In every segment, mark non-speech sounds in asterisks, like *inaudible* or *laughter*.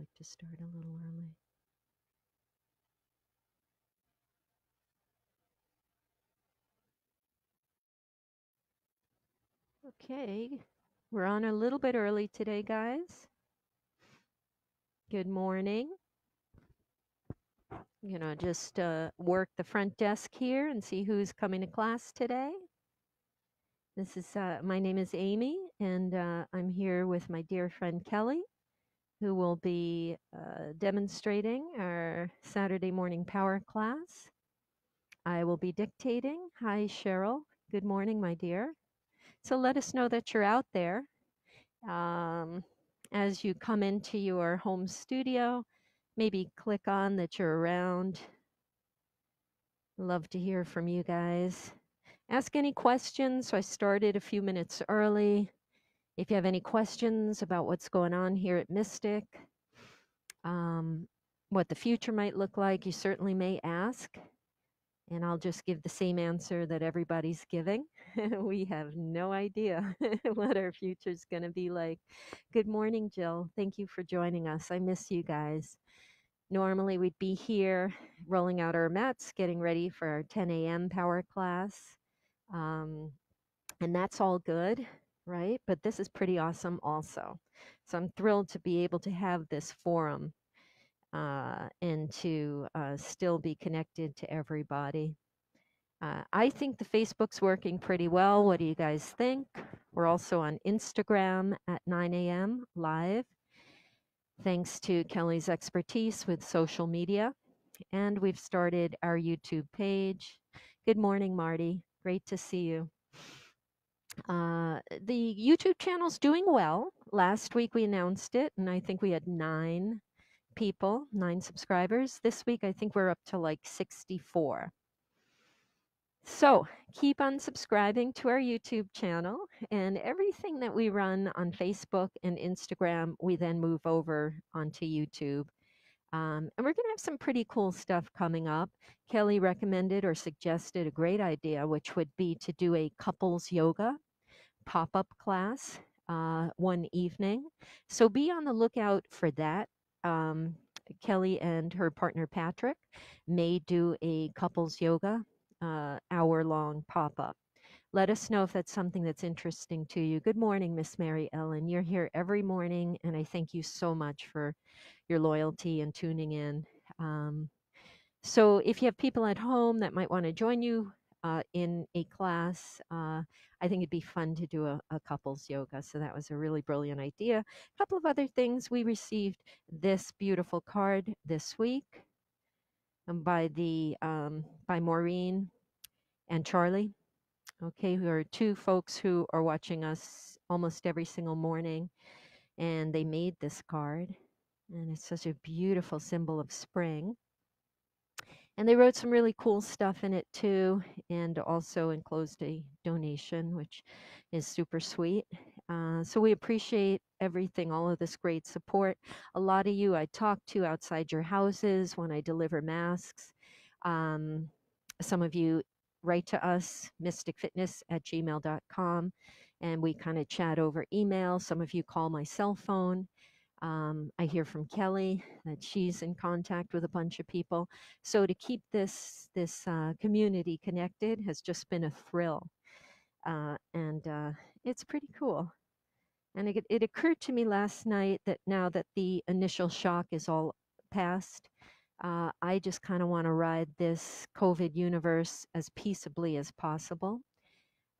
like to start a little early. Okay, we're on a little bit early today, guys. Good morning. You know, just uh, work the front desk here and see who's coming to class today. This is uh, my name is Amy, and uh, I'm here with my dear friend Kelly, who will be uh, demonstrating our Saturday morning power class. I will be dictating. Hi, Cheryl. Good morning, my dear. So let us know that you're out there. Um, as you come into your home studio, maybe click on that you're around. Love to hear from you guys. Ask any questions. So I started a few minutes early. If you have any questions about what's going on here at Mystic, um, what the future might look like, you certainly may ask. And I'll just give the same answer that everybody's giving. *laughs* we have no idea *laughs* what our future is going to be like. Good morning, Jill. Thank you for joining us. I miss you guys. Normally, we'd be here rolling out our mats, getting ready for our 10 a.m. power class. Um, and that's all good, right? But this is pretty awesome also. So I'm thrilled to be able to have this forum uh, and to uh, still be connected to everybody. Uh, I think the Facebook's working pretty well. What do you guys think? We're also on Instagram at 9 a.m. live, thanks to Kelly's expertise with social media. And we've started our YouTube page. Good morning, Marty. Great to see you. Uh, the YouTube channel's doing well. Last week we announced it, and I think we had nine people, nine subscribers. This week, I think we're up to like 64. So keep on subscribing to our YouTube channel, and everything that we run on Facebook and Instagram, we then move over onto YouTube. Um, and we're going to have some pretty cool stuff coming up. Kelly recommended or suggested a great idea, which would be to do a couples yoga pop up class uh, one evening. So be on the lookout for that um, Kelly and her partner Patrick may do a couples yoga uh, hour long pop up. Let us know if that's something that's interesting to you. Good morning, Miss Mary Ellen. You're here every morning, and I thank you so much for your loyalty and tuning in. Um, so, if you have people at home that might want to join you uh, in a class. Uh, I think it'd be fun to do a, a, couples yoga. So that was a really brilliant idea. A couple of other things. We received this beautiful card this week um, by the um, by Maureen and Charlie. Okay, who are two folks who are watching us almost every single morning, and they made this card, and it's such a beautiful symbol of spring. And they wrote some really cool stuff in it too, and also enclosed a donation, which is super sweet. Uh, so we appreciate everything, all of this great support. A lot of you I talk to outside your houses when I deliver masks. Um, some of you write to us, mysticfitness at gmail.com, and we kind of chat over email. Some of you call my cell phone. Um, I hear from Kelly that she's in contact with a bunch of people. So to keep this this uh, community connected has just been a thrill, uh, and uh, it's pretty cool. And it, it occurred to me last night that now that the initial shock is all past, uh, I just kind of want to ride this COVID universe as peaceably as possible.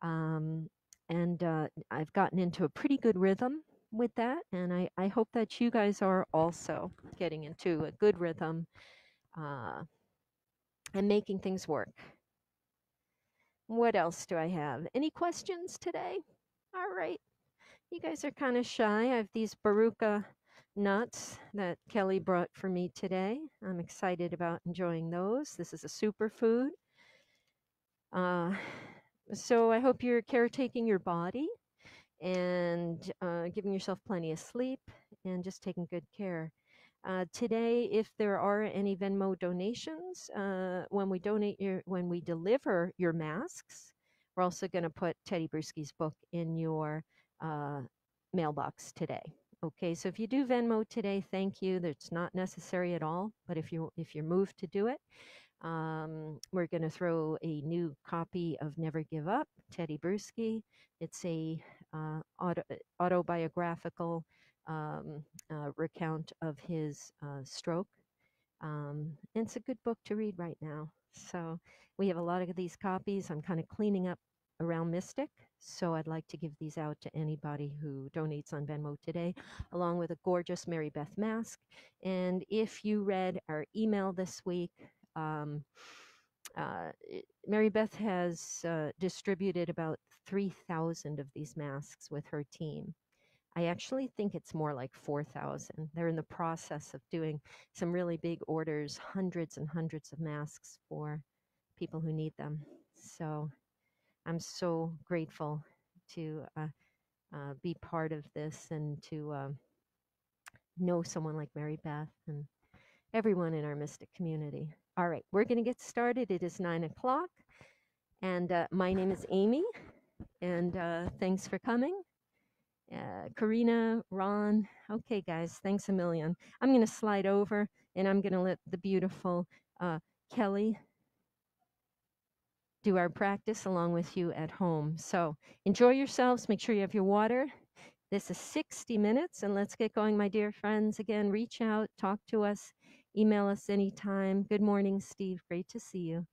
Um, and uh, I've gotten into a pretty good rhythm with that. And I, I hope that you guys are also getting into a good rhythm uh, and making things work. What else do I have? Any questions today? All right. You guys are kind of shy. I have these Baruka nuts that Kelly brought for me today. I'm excited about enjoying those. This is a superfood. Uh, so I hope you're caretaking your body and uh, giving yourself plenty of sleep and just taking good care. Uh, today, if there are any Venmo donations, uh, when we donate your, when we deliver your masks, we're also going to put Tedy Bruschi's book in your uh, mailbox today. Okay, so if you do Venmo today, thank you. That's not necessary at all. But if you if you're moved to do it, um, we're going to throw a new copy of Never Give Up, Tedy Bruschi. It's a uh, auto, autobiographical um, uh, recount of his uh, stroke. Um, it's a good book to read right now. So we have a lot of these copies. I'm kind of cleaning up around Mystic. So I'd like to give these out to anybody who donates on Venmo today, along with a gorgeous Mary Beth mask. And if you read our email this week, um, uh, Mary Beth has uh, distributed about 3,000 of these masks with her team. I actually think it's more like 4,000. They're in the process of doing some really big orders, hundreds and hundreds of masks for people who need them. So I'm so grateful to uh, uh, be part of this and to uh, know someone like Mary Beth and everyone in our Mystic community. All right, we're going to get started. It is nine o'clock, and uh, my name is Amy, and uh, thanks for coming. Uh, Karina, Ron, okay, guys, thanks a million. I'm going to slide over and I'm going to let the beautiful Kelly do our practice along with you at home. So enjoy yourselves. Make sure you have your water. This is 60 minutes, and let's get going, my dear friends. Again, reach out, talk to us, email us anytime. Good morning, Steve. Great to see you.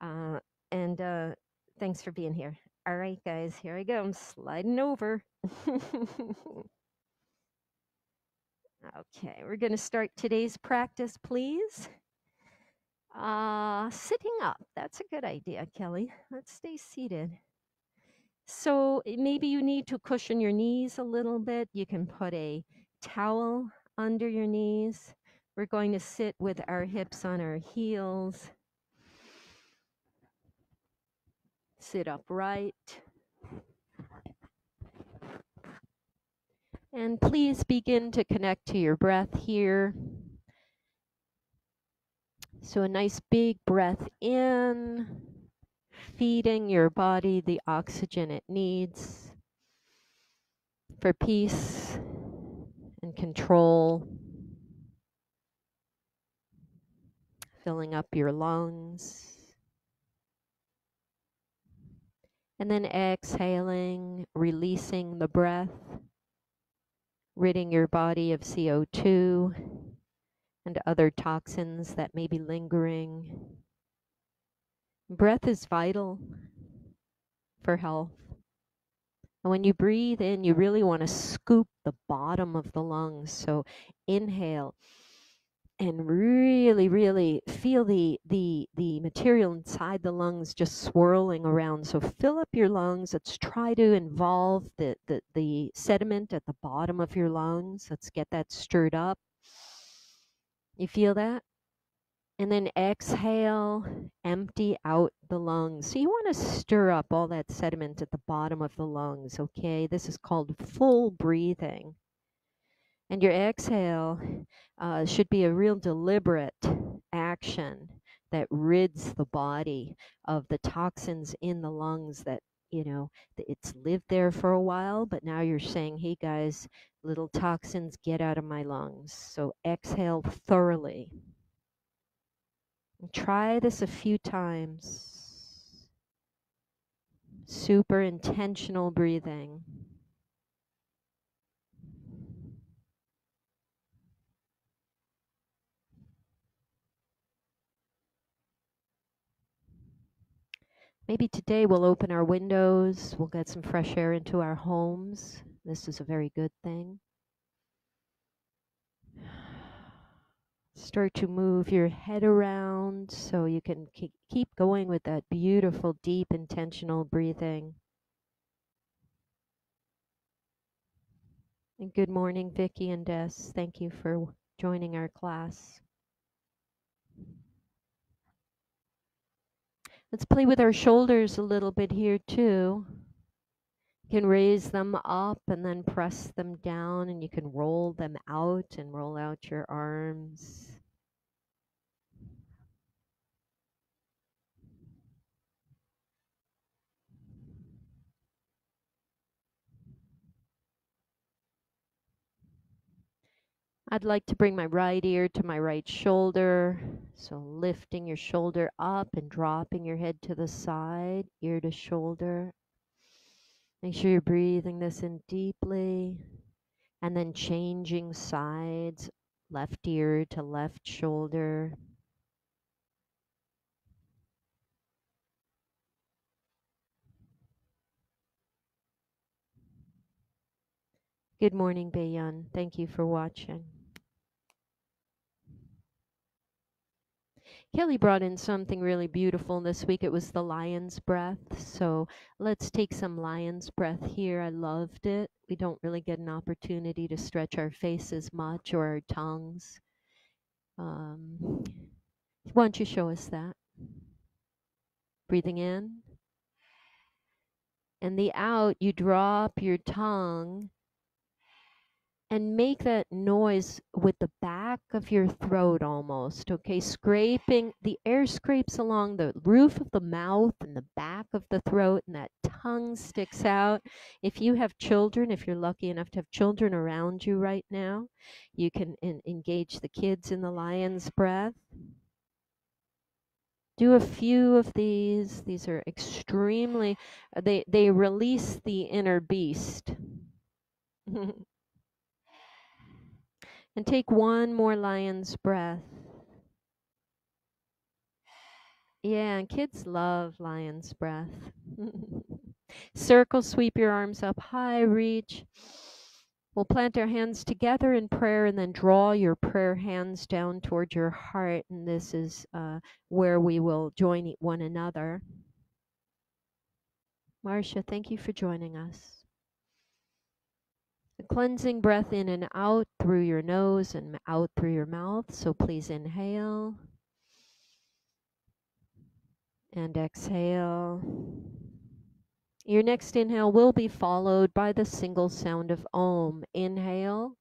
Uh, and uh, thanks for being here. All right, guys, here I go. I'm sliding over. *laughs* okay, we're going to start today's practice, please. Uh, sitting up. That's a good idea, Kelly. Let's stay seated. So eh, maybe you need to cushion your knees a little bit. You can put a towel under your knees. We're going to sit with our hips on our heels. Sit upright. And please begin to connect to your breath here. So a nice big breath in, feeding your body the oxygen it needs for peace and control, filling up your lungs. And then exhaling, releasing the breath, ridding your body of CO2 and other toxins that may be lingering. Breath is vital for health. And when you breathe in, you really want to scoop the bottom of the lungs. So inhale and really really feel the the the material inside the lungs just swirling around so fill up your lungs let's try to involve the the, the sediment at the bottom of your lungs let's get that stirred up you feel that? And then exhale empty out the lungs. So you want to stir up all that sediment at the bottom of the lungs okay? This is called full breathing. And your exhale uh, should be a real deliberate action that rids the body of the toxins in the lungs that you know it's lived there for a while but now you're saying hey guys little toxins get out of my lungs. So exhale thoroughly. And try this a few times. Super intentional breathing Maybe today we'll open our windows, we'll get some fresh air into our homes. This is a very good thing. *sighs* Start to move your head around so you can keep going with that beautiful, deep, intentional breathing. And good morning, Vicki and Des. Thank you for joining our class. Let's play with our shoulders a little bit here too. You can raise them up and then press them down, and you can roll them out and roll out your arms. I'd like to bring my right ear to my right shoulder. So lifting your shoulder up and dropping your head to the side, ear to shoulder. Make sure you're breathing this in deeply and then changing sides, left ear to left shoulder. Good morning, Bayan. Thank you for watching. Kelly brought in something really beautiful this week. It was the lion's breath. So let's take some lion's breath here. I loved it. We don't really get an opportunity to stretch our faces much or our tongues. Um, why don't you show us that? Breathing in. And the out, you drop your tongue and make that noise with the back of your throat almost okay? Scraping the air scrapes along the roof of the mouth and the back of the throat and that tongue sticks out. If you have children if you're lucky enough to have children around you right now you can engage the kids in the lion's breath. Do a few of these. These are extremely they they release the inner beast *laughs* And take one more lion's breath. Yeah, and kids love lion's breath. *laughs* Circle, sweep your arms up high, reach. We'll plant our hands together in prayer and then draw your prayer hands down toward your heart. And this is uh, where we will join one another. Marcia, thank you for joining us. Cleansing breath in and out through your nose and out through your mouth. So please inhale and exhale. Your next inhale will be followed by the single sound of Om. Inhale.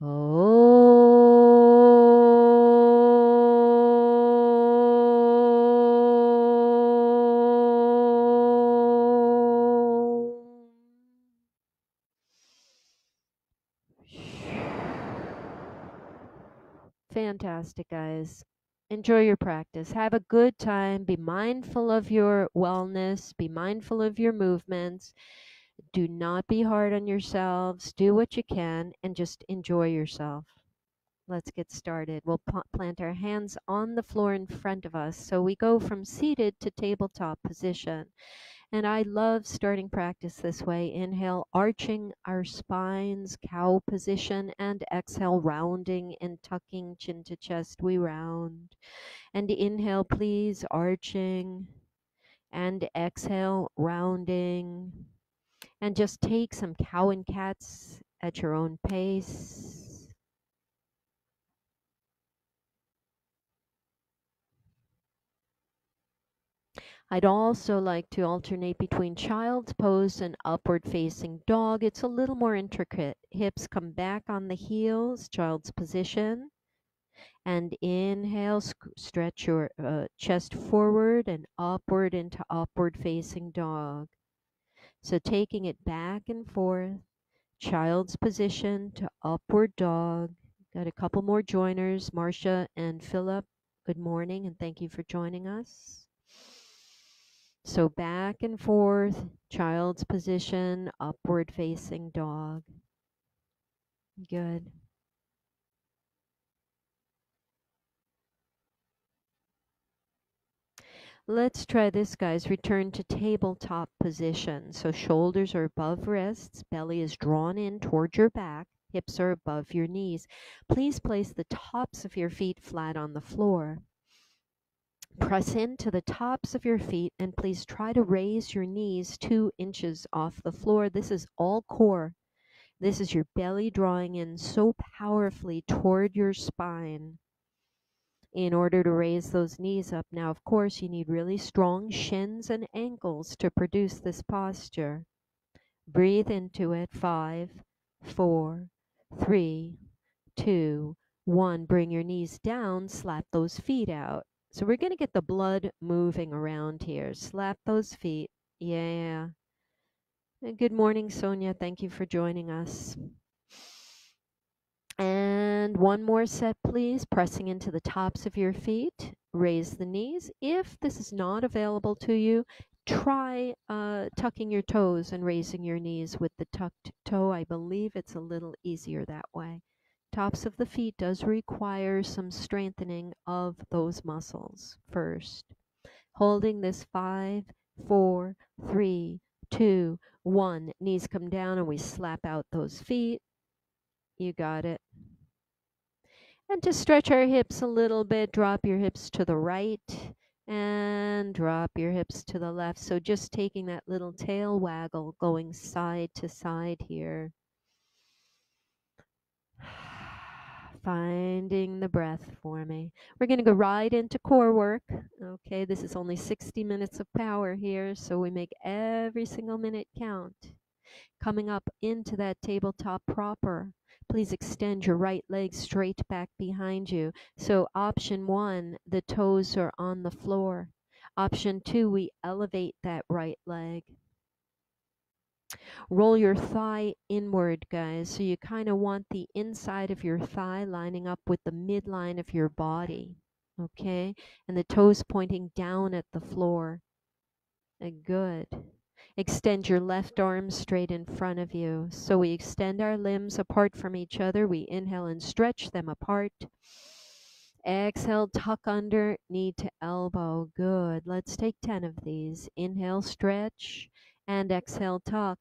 Om. Fantastic, guys. Enjoy your practice. Have a good time. Be mindful of your wellness. Be mindful of your movements. Do not be hard on yourselves. Do what you can and just enjoy yourself. Let's get started. We'll plant our hands on the floor in front of us. So we go from seated to tabletop position. And I love starting practice this way. Inhale, arching our spines, cow position, and exhale, rounding and tucking chin to chest. We round. And inhale, please, arching. And exhale, rounding. And just take some cow and cats at your own pace. I'd also like to alternate between child's pose and upward facing dog. It's a little more intricate. Hips come back on the heels, child's position. And inhale, stretch your uh, chest forward and upward into upward facing dog. So taking it back and forth, child's position to upward dog. Got a couple more joiners, Marcia and Philip. Good morning and thank you for joining us. So back and forth, child's position, upward facing dog. Good. Let's try this, guys. Return to tabletop position. So shoulders are above wrists, belly is drawn in towards your back, hips are above your knees. Please place the tops of your feet flat on the floor. Press into the tops of your feet and please try to raise your knees two inches off the floor. This is all core. This is your belly drawing in so powerfully toward your spine in order to raise those knees up. Now, of course, you need really strong shins and ankles to produce this posture. Breathe into it. Five, four, three, two, one. Bring your knees down. Slap those feet out. So we're going to get the blood moving around here. Slap those feet. Yeah. Good morning, Sonia. Thank you for joining us. And one more set, please, pressing into the tops of your feet. Raise the knees. If this is not available to you, try uh, tucking your toes and raising your knees with the tucked toe. I believe it's a little easier that way. Tops of the feet does require some strengthening of those muscles first. Holding this five, four, three, two, one. Knees come down and we slap out those feet. You got it. And to stretch our hips a little bit, drop your hips to the right and drop your hips to the left. So just taking that little tail waggle going side to side here. Finding the breath for me. We're going to go right into core work. Okay, this is only 60 minutes of power here, so we make every single minute count. Coming up into that tabletop proper. Please extend your right leg straight back behind you. So option one, the toes are on the floor. Option two, we elevate that right leg. Roll your thigh inward, guys. So you kind of want the inside of your thigh lining up with the midline of your body. Okay? And the toes pointing down at the floor. Uh, good. Extend your left arm straight in front of you. So we extend our limbs apart from each other. We inhale and stretch them apart. Exhale, tuck under, knee to elbow. Good. Let's take 10 of these. Inhale, stretch, and exhale, tuck.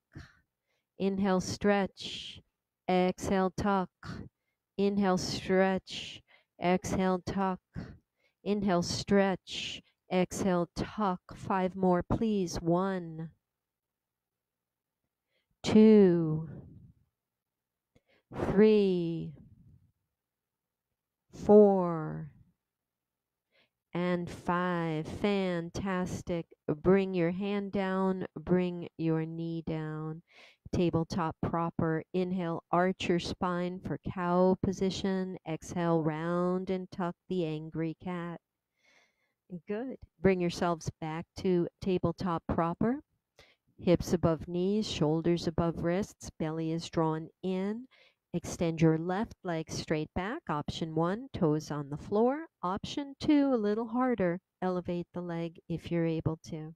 Inhale, stretch. Exhale, tuck. Inhale, stretch. Exhale, tuck. Inhale, stretch. Exhale, tuck. Five more, please. One two, three, four, and five. Fantastic. Bring your hand down, bring your knee down. Tabletop proper. Inhale, arch your spine for cow position. Exhale, round and tuck the angry cat. Good. Bring yourselves back to tabletop proper. Hips above knees, shoulders above wrists, belly is drawn in. Extend your left leg straight back. Option one, toes on the floor. Option two, a little harder, elevate the leg if you're able to.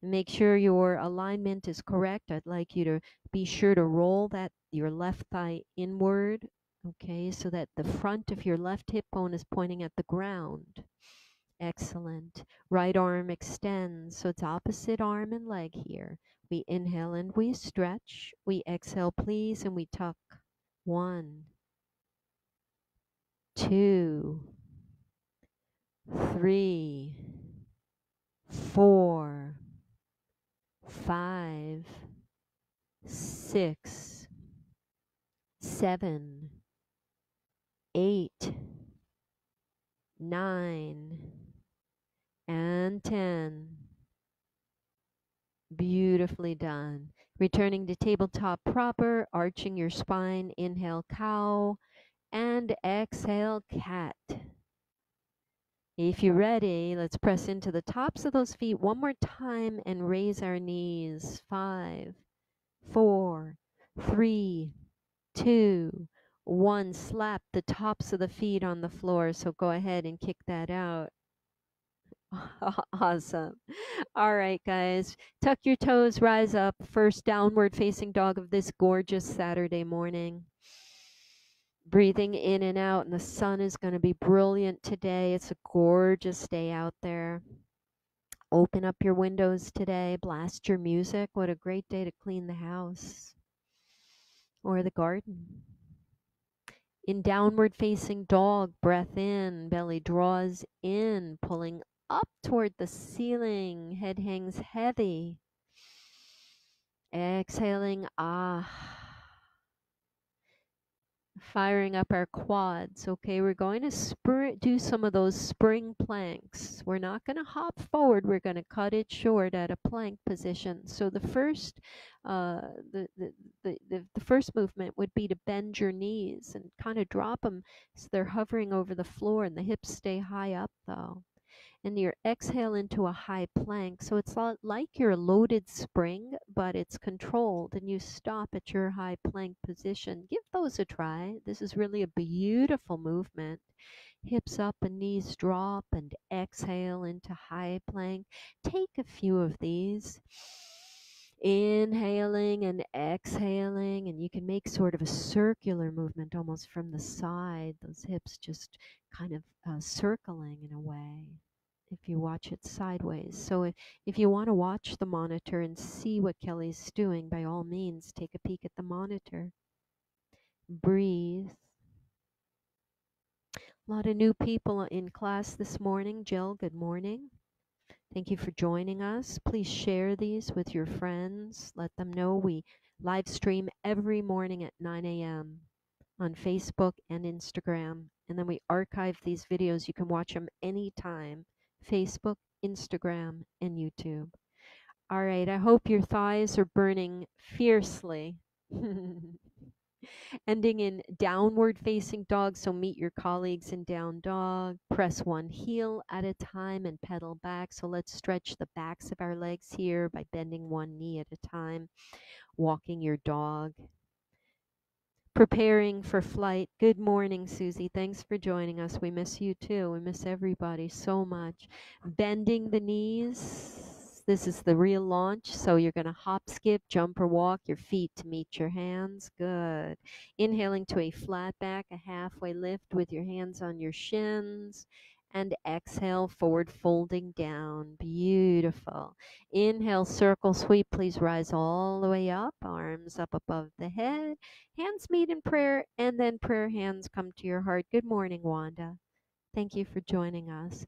Make sure your alignment is correct. I'd like you to be sure to roll that your left thigh inward, okay, so that the front of your left hip bone is pointing at the ground. Excellent. Right arm extends, so it's opposite arm and leg here. We inhale and we stretch. We exhale, please, and we tuck. One, two, three, four, five, six, seven, eight, nine, and 10. Beautifully done. Returning to tabletop proper, arching your spine, inhale cow, and exhale cat. If you're ready, let's press into the tops of those feet one more time and raise our knees. Five, four, three, two, one. Slap the tops of the feet on the floor. So go ahead and kick that out. *laughs* Awesome. All right, guys. Tuck your toes, rise up. First downward facing dog of this gorgeous Saturday morning. Breathing in and out, and the sun is going to be brilliant today. It's a gorgeous day out there. Open up your windows today, blast your music. What a great day to clean the house or the garden. In downward facing dog, breath in, belly draws in, pulling up toward the ceiling. Head hangs heavy. Exhaling, ah. Firing up our quads. Okay, we're going to spur- do some of those spring planks. We're not going to hop forward. We're going to cut it short at a plank position. So the first, uh, the, the, the, the, the first movement would be to bend your knees and kind of drop them so they're hovering over the floor and the hips stay high up though and you exhale into a high plank. So it's like you're a loaded spring, but it's controlled and you stop at your high plank position. Give those a try. This is really a beautiful movement. Hips up and knees drop and exhale into high plank. Take a few of these inhaling and exhaling and you can make sort of a circular movement almost from the side those hips just kind of uh, circling in a way if you watch it sideways so if, if you want to watch the monitor and see what kelly's doing by all means take a peek at the monitor breathe a lot of new people in class this morning jill good morning Thank you for joining us. Please share these with your friends. Let them know we live stream every morning at 9 a.m. on Facebook and Instagram. And then we archive these videos. You can watch them anytime Facebook, Instagram, and YouTube. All right, I hope your thighs are burning fiercely. *laughs* ending in downward facing dog. So meet your colleagues in down dog. Press one heel at a time and pedal back. So let's stretch the backs of our legs here by bending one knee at a time, walking your dog. Preparing for flight. Good morning, Susie. Thanks for joining us. We miss you too. We miss everybody so much. Bending the knees this is the real launch. So you're going to hop, skip, jump, or walk your feet to meet your hands. Good. Inhaling to a flat back, a halfway lift with your hands on your shins. And exhale, forward folding down. Beautiful. Inhale, circle sweep. Please rise all the way up. Arms up above the head. Hands meet in prayer, and then prayer hands come to your heart. Good morning, Wanda. Thank you for joining us.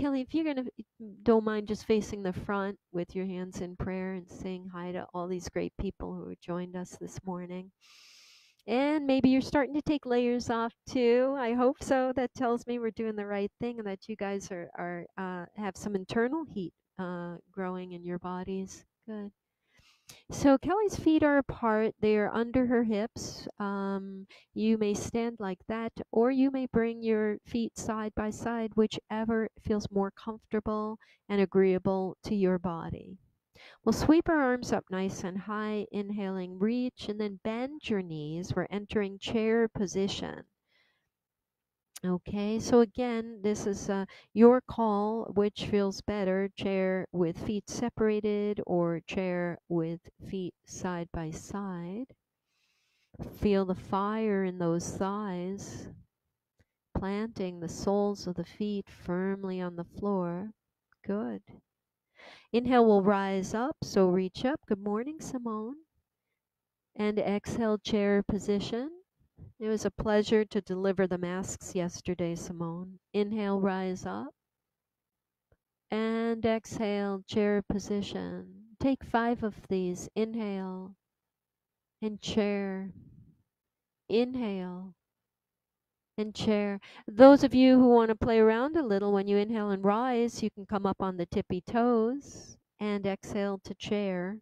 Kelly, if you're going to, mm, don't mind just facing the front with your hands in prayer and saying hi to all these great people who joined us this morning. And maybe you're starting to take layers off too. I hope so. That tells me we're doing the right thing and that you guys are, are uh, have some internal heat uh, growing in your bodies. Good. So Kelly's feet are apart. They are under her hips. Um, you may stand like that, or you may bring your feet side by side, whichever feels more comfortable and agreeable to your body. We'll sweep our arms up nice and high, inhaling, reach, and then bend your knees. We're entering chair position. Okay, so again, this is uh, your call, which feels better, chair with feet separated or chair with feet side by side. Feel the fire in those thighs, planting the soles of the feet firmly on the floor. Good. Inhale will rise up, so reach up. Good morning, Simone. And exhale, chair position. It was a pleasure to deliver the masks yesterday, Simone. Inhale, rise up. And exhale, chair position. Take five of these. Inhale and chair. Inhale and chair. Those of you who want to play around a little, when you inhale and rise, you can come up on the tippy toes and exhale to chair.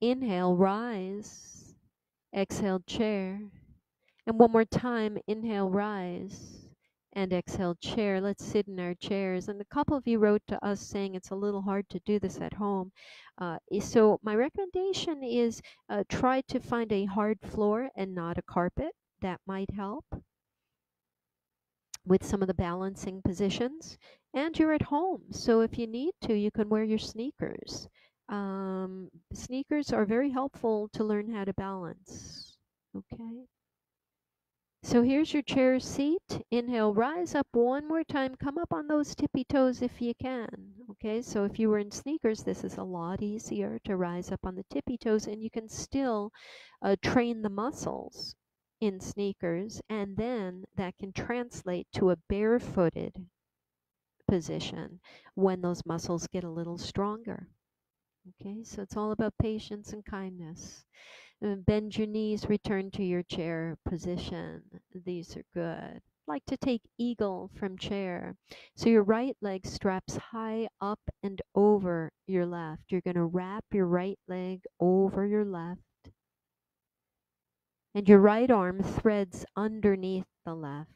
Inhale, rise. Exhale, chair. And one more time, inhale, rise, and exhale, chair. Let's sit in our chairs. And a couple of you wrote to us saying it's a little hard to do this at home. Uh, so my recommendation is uh, try to find a hard floor and not a carpet. That might help with some of the balancing positions. And you're at home, so if you need to, you can wear your sneakers. Um, sneakers are very helpful to learn how to balance. Okay. So here's your chair seat. Inhale, rise up one more time. Come up on those tippy toes if you can. Okay, so if you were in sneakers, this is a lot easier to rise up on the tippy toes, and you can still uh, train the muscles in sneakers, and then that can translate to a barefooted position when those muscles get a little stronger. Okay, so it's all about patience and kindness. Uh, bend your knees, return to your chair position. These are good. Like to take eagle from chair. So your right leg straps high up and over your left. You're going to wrap your right leg over your left. And your right arm threads underneath the left.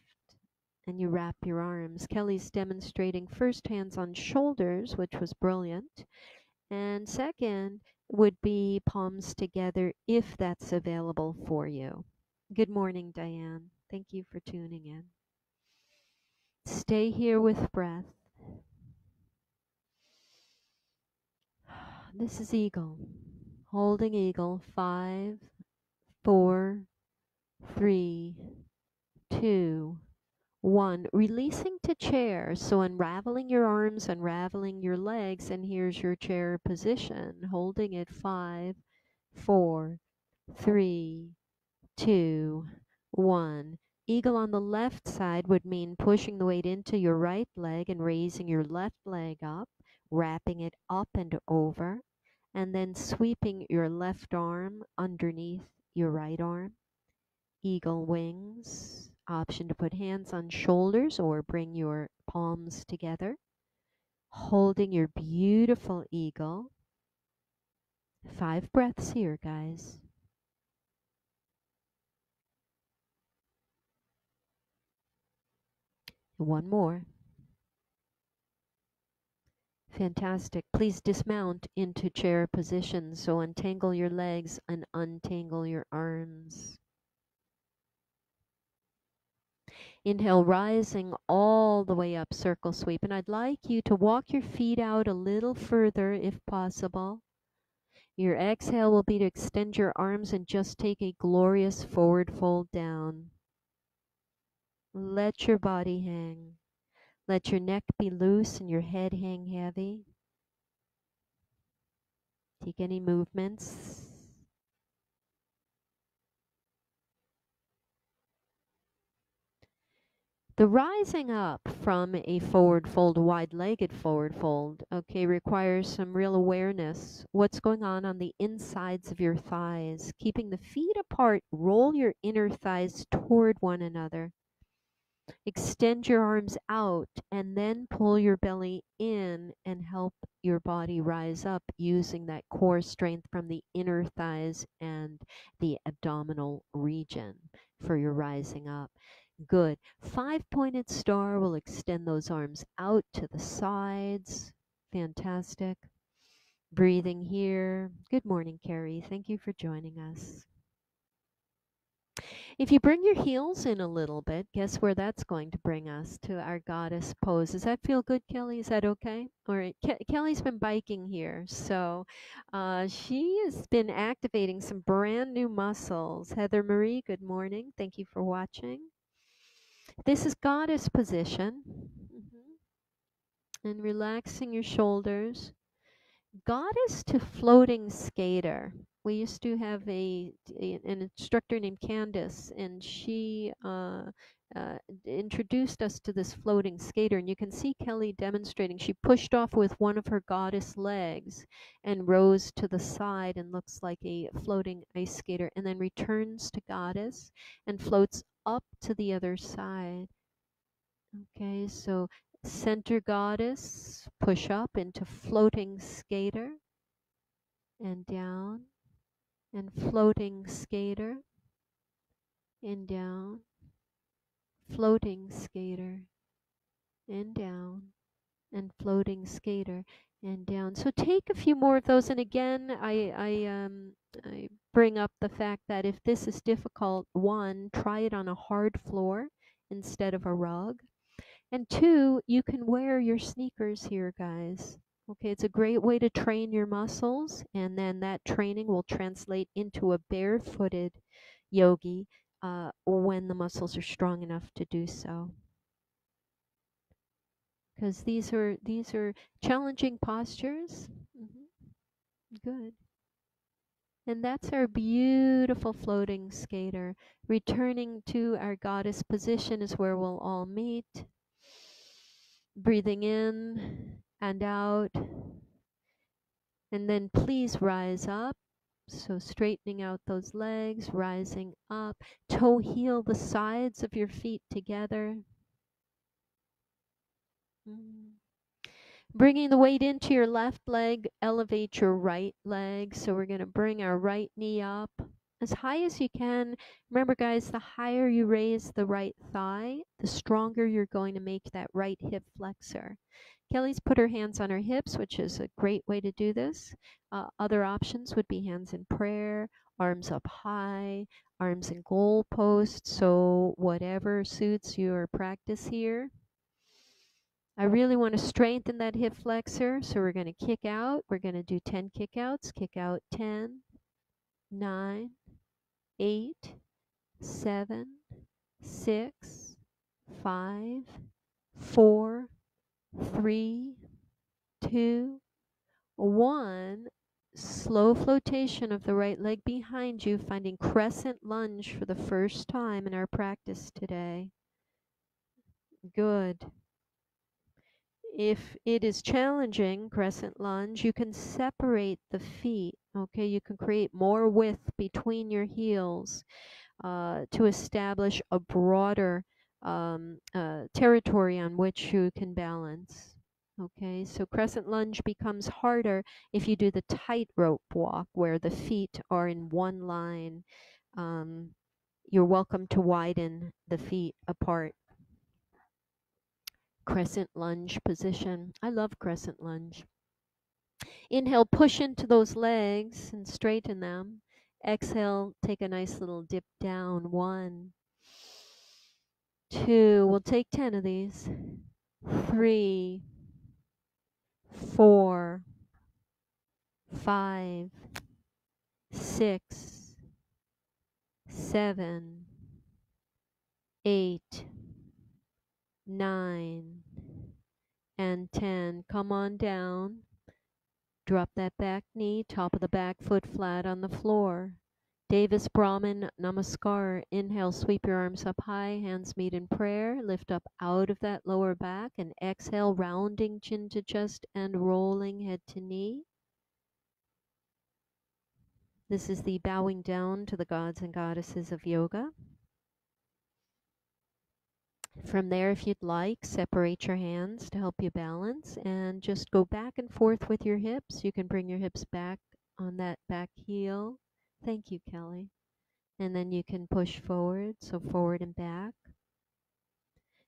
and you wrap your arms. Kelly's demonstrating first hands on shoulders, which was brilliant. And second would be palms together if that's available for you. Good morning, Diane. Thank you for tuning in. Stay here with breath. *sighs* This is Eagle. Holding Eagle. Five, four, three, two, one. Releasing to chair. So unraveling your arms, unraveling your legs, and here's your chair position. Holding it. Five, four, three, two, one. Eagle on the left side would mean pushing the weight into your right leg and raising your left leg up, wrapping it up and over, and then sweeping your left arm underneath your right arm. Eagle wings, option to put hands on shoulders or bring your palms together. Holding your beautiful eagle. Five breaths here, guys. One more. Fantastic. Please dismount into chair position. So untangle your legs and untangle your arms. Inhale, rising all the way up, circle sweep. And I'd like you to walk your feet out a little further if possible. Your exhale will be to extend your arms and just take a glorious forward fold down. Let your body hang. Let your neck be loose and your head hang heavy. Take any movements. The rising up from a forward fold, wide-legged forward fold, okay, requires some real awareness. What's going on on the insides of your thighs? Keeping the feet apart, roll your inner thighs toward one another. Extend your arms out and then pull your belly in and help your body rise up using that core strength from the inner thighs and the abdominal region for your rising up. Good. Five pointed star will extend those arms out to the sides. Fantastic. Breathing here. Good morning, Carrie. Thank you for joining us. If you bring your heels in a little bit, guess where that's going to bring us to our goddess pose. Does that feel good, Kelly? Is that okay? All right. Ke- Kelly's been biking here, so uh, she has been activating some brand new muscles. Heather Marie, good morning. Thank you for watching. This is goddess position. Mm-hmm. And relaxing your shoulders. Goddess to floating skater we used to have a, a an instructor named Candace, and she uh, uh, introduced us to this floating skater. And you can see Kelly demonstrating. She pushed off with one of her goddess legs and rose to the side and looks like a floating ice skater, and then returns to goddess and floats up to the other side. Okay, so center goddess, push up into floating skater and down and floating skater and down, floating skater and down, and floating skater and down. So take a few more of those. And again, I, I, um, I bring up the fact that if this is difficult, one, try it on a hard floor instead of a rug. And two, you can wear your sneakers here, guys. Okay, it's a great way to train your muscles, and then that training will translate into a barefooted yogi uh, when the muscles are strong enough to do so. Because these are these are challenging postures. Mm-hmm. Good. And that's our beautiful floating skater. Returning to our goddess position is where we'll all meet. Breathing in and out. And then please rise up. So straightening out those legs, rising up. Toe heel the sides of your feet together. Mm. Bringing the weight into your left leg, elevate your right leg. So we're going to bring our right knee up as high as you can. Remember, guys, the higher you raise the right thigh, the stronger you're going to make that right hip flexor. Kelly's put her hands on her hips, which is a great way to do this. Uh, other options would be hands in prayer, arms up high, arms in goal post. So, whatever suits your practice here. I really want to strengthen that hip flexor. So, we're going to kick out. We're going to do 10 kick outs. Kick out 10, 9, 8, 7, 6, 5, 4, three, two, one. Slow flotation of the right leg behind you, finding crescent lunge for the first time in our practice today. Good. If it is challenging, crescent lunge, you can separate the feet. Okay, you can create more width between your heels uh, to establish a broader um, uh, territory on which you can balance. Okay, so crescent lunge becomes harder if you do the tightrope walk where the feet are in one line. Um, you're welcome to widen the feet apart. Crescent lunge position. I love crescent lunge. Inhale, push into those legs and straighten them. Exhale, take a nice little dip down. One, two, we'll take 10 of these, three, four, five, six, seven, eight, nine, and 10. Come on down. Drop that back knee, top of the back foot flat on the floor. Davis Brahman Namaskar. Inhale, sweep your arms up high, hands meet in prayer. Lift up out of that lower back and exhale, rounding chin to chest and rolling head to knee. This is the bowing down to the gods and goddesses of yoga. From there, if you'd like, separate your hands to help you balance and just go back and forth with your hips. You can bring your hips back on that back heel Thank you, Kelly. And then you can push forward, so forward and back.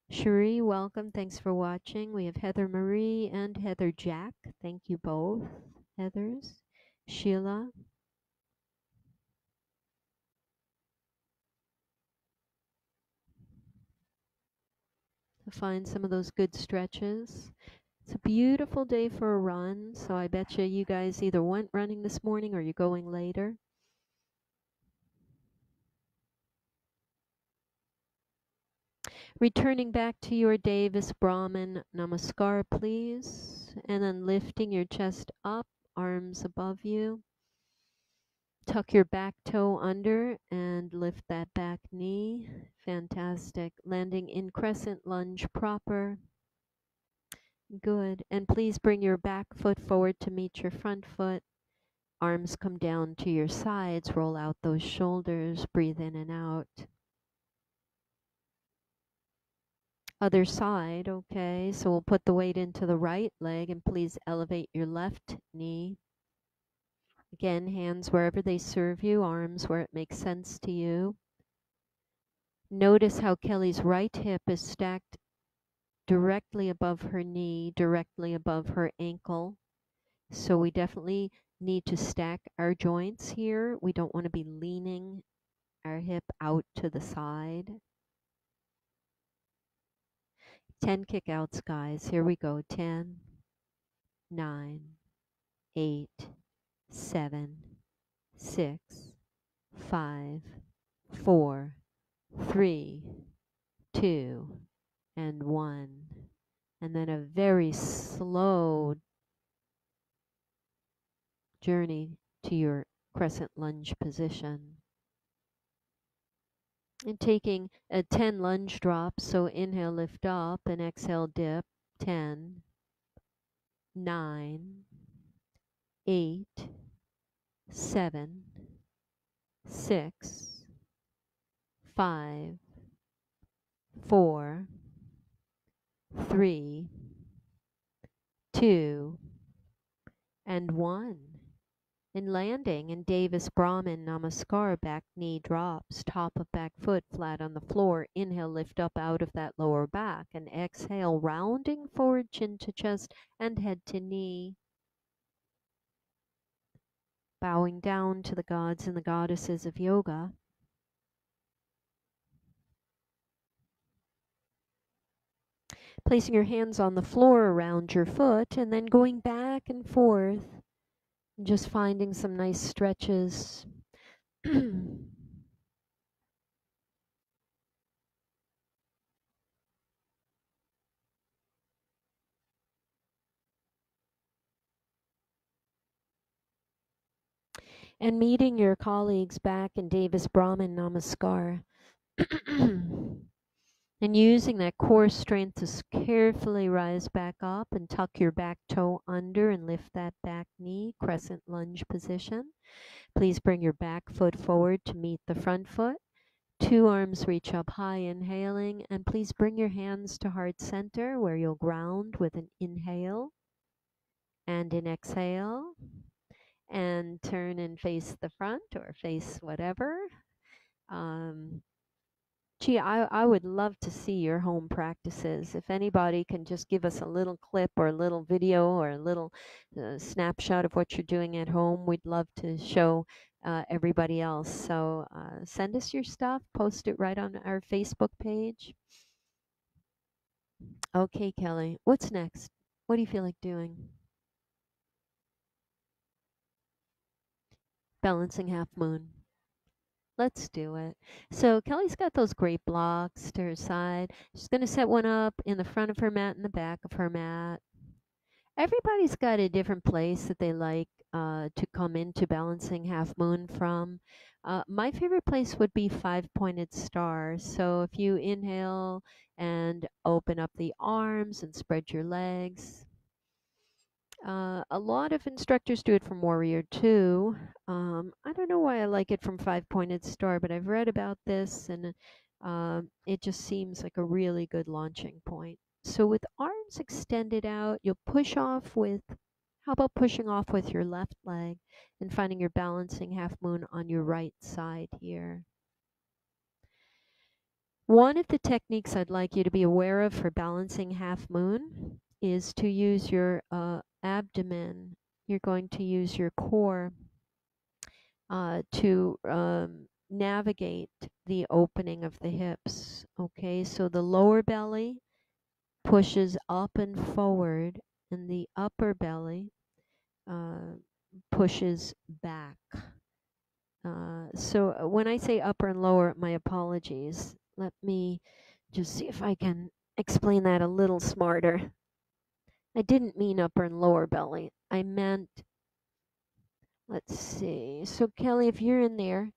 Cherie, welcome. Thanks for watching. We have Heather Marie and Heather Jack. Thank you both, Heathers. Sheila. Find some of those good stretches. It's a beautiful day for a run, so I bet you you guys either went running this morning or you're going later. Returning back to your Davis Brahman Namaskar, please. And then lifting your chest up, arms above you. Tuck your back toe under and lift that back knee. Fantastic. Landing in crescent lunge proper. Good. And please bring your back foot forward to meet your front foot. Arms come down to your sides. Roll out those shoulders. Breathe in and out. Other side, okay? So we'll put the weight into the right leg and please elevate your left knee. Again, hands wherever they serve you, arms where it makes sense to you. Notice how Kelly's right hip is stacked directly above her knee, directly above her ankle. So we definitely need to stack our joints here. We don't want to be leaning our hip out to the side. 10 kickouts, guys. Here we go. 10, 9, 8, 7, 6, 5, 4, 3, 2, and 1. And then a very slow journey to your crescent lunge position and taking a 10 lunge drop. So inhale, lift up, and exhale, dip. 10, 9, 8, 7, 6, 5, 4, 3, 2, and 1. In landing in Davis Brahmin Namaskar, back knee drops, top of back foot flat on the floor. Inhale, lift up out of that lower back. And exhale, rounding forward, chin to chest and head to knee. Bowing down to the gods and the goddesses of yoga. Placing your hands on the floor around your foot and then going back and forth just finding some nice stretches. *clears throat* and meeting your colleagues back in Davis Brahman Namaskar. *clears throat* And using that core strength to carefully rise back up and tuck your back toe under and lift that back knee, crescent lunge position. Please bring your back foot forward to meet the front foot. Two arms reach up high, inhaling, and please bring your hands to heart center where you'll ground with an inhale and an exhale. And turn and face the front or face whatever. Um, Gee, I, I would love to see your home practices. If anybody can just give us a little clip or a little video or a little uh, snapshot of what you're doing at home, we'd love to show uh, everybody else. So uh, send us your stuff, post it right on our Facebook page. Okay, Kelly, what's next? What do you feel like doing? Balancing half moon. Let's do it. So Kelly's got those great blocks to her side. She's going to set one up in the front of her mat and the back of her mat. Everybody's got a different place that they like uh, to come into balancing half moon from. Uh, my favorite place would be five pointed star. So if you inhale and open up the arms and spread your legs, uh, a lot of instructors do it from Warrior 2. Um, I don't know why I like it from Five Pointed Star, but I've read about this and um, it just seems like a really good launching point. So with arms extended out, you'll push off with, how about pushing off with your left leg and finding your balancing half moon on your right side here. One of the techniques I'd like you to be aware of for balancing half moon is to use your uh, abdomen. You're going to use your core uh, to um, navigate the opening of the hips. Okay, so the lower belly pushes up and forward, and the upper belly uh, pushes back. Uh, so uh, when I say upper and lower, my apologies. Let me just see if I can explain that a little smarter. I didn't mean upper and lower belly. I meant, let's see. So, Kelly, if you're in there,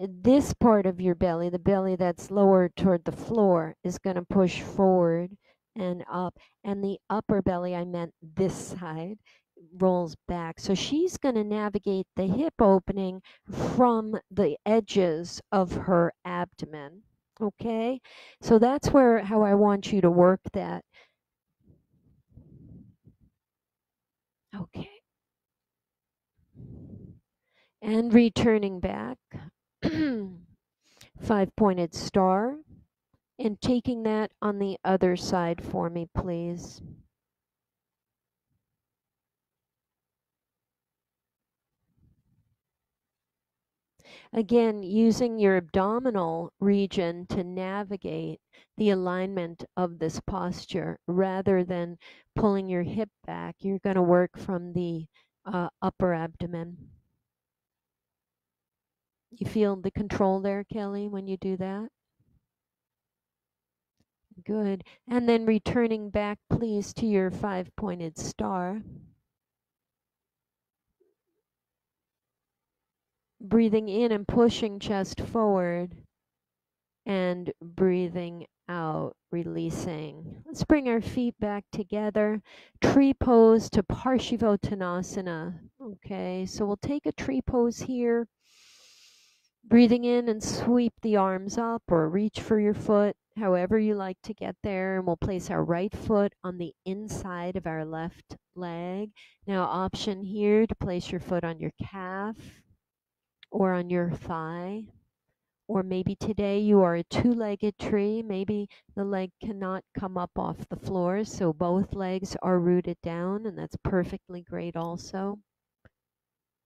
eh, this part of your belly, the belly that's lower toward the floor, is going to push forward and up. And the upper belly, I meant this side, rolls back. So she's going to navigate the hip opening from the edges of her abdomen. Okay? So that's where how I want you to work that. Okay. And returning back, *clears throat* five pointed star, and taking that on the other side for me, please. Again, using your abdominal region to navigate the alignment of this posture rather than pulling your hip back. You're going to work from the uh, upper abdomen. You feel the control there, Kelly, when you do that? Good. And then returning back, please, to your five pointed star. Breathing in and pushing chest forward and breathing out, releasing. Let's bring our feet back together. Tree pose to Parsvottanasana. Okay, so we'll take a tree pose here. Breathing in and sweep the arms up or reach for your foot, however you like to get there. And we'll place our right foot on the inside of our left leg. Now, option here to place your foot on your calf or on your thigh. Or maybe today you are a two legged tree. Maybe the leg cannot come up off the floor, so both legs are rooted down, and that's perfectly great also.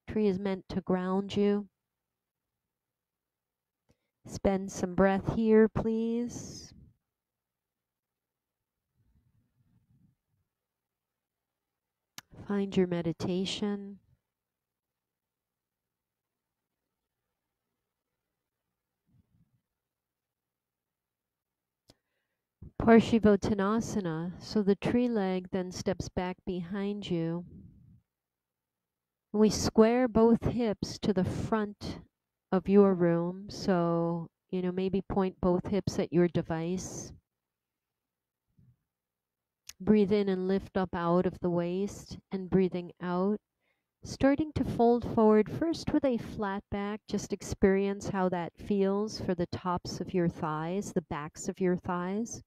Tree is meant to ground you. Spend some breath here, please. Find your meditation. Parsvottanasana. So the tree leg then steps back behind you. We square both hips to the front of your room. So, you know, maybe point both hips at your device. Breathe in and lift up out of the waist and breathing out. Starting to fold forward first with a flat back. Just experience how that feels for the tops of your thighs, the backs of your thighs.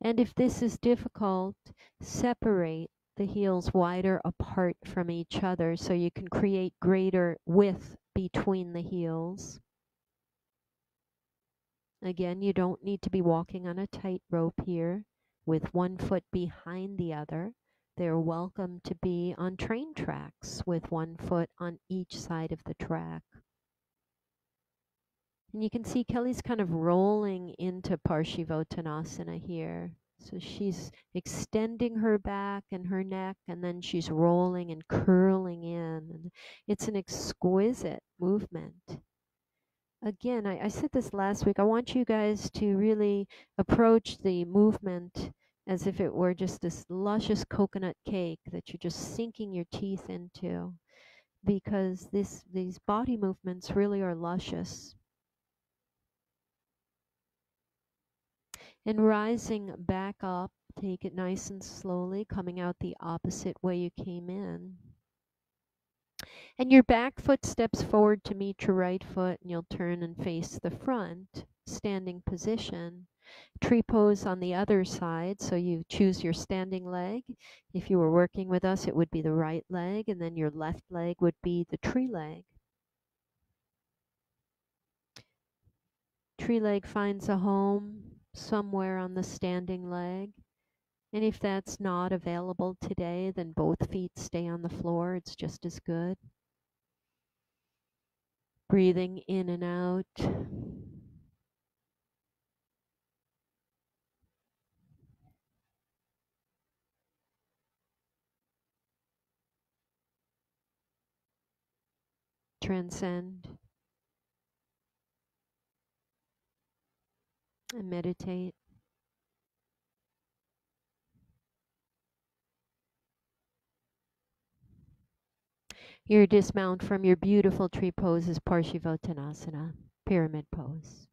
And if this is difficult, separate the heels wider apart from each other so you can create greater width between the heels. Again, you don't need to be walking on a tightrope here with one foot behind the other. They're welcome to be on train tracks with one foot on each side of the track. And you can see Kelly's kind of rolling into Parsvottanasana here. So she's extending her back and her neck, and then she's rolling and curling in. And it's an exquisite movement. Again, I, I said this last week. I want you guys to really approach the movement as if it were just this luscious coconut cake that you're just sinking your teeth into because this these body movements really are luscious And rising back up, take it nice and slowly, coming out the opposite way you came in. And your back foot steps forward to meet your right foot, and you'll turn and face the front, standing position. Tree pose on the other side, so you choose your standing leg. If you were working with us, it would be the right leg, and then your left leg would be the tree leg. Tree leg finds a home somewhere on the standing leg. And if that's not available today, then both feet stay on the floor. It's just as good. Breathing in and out. Transcend. And meditate. Your dismount from your beautiful tree pose is Parsvottanasana, pyramid pose.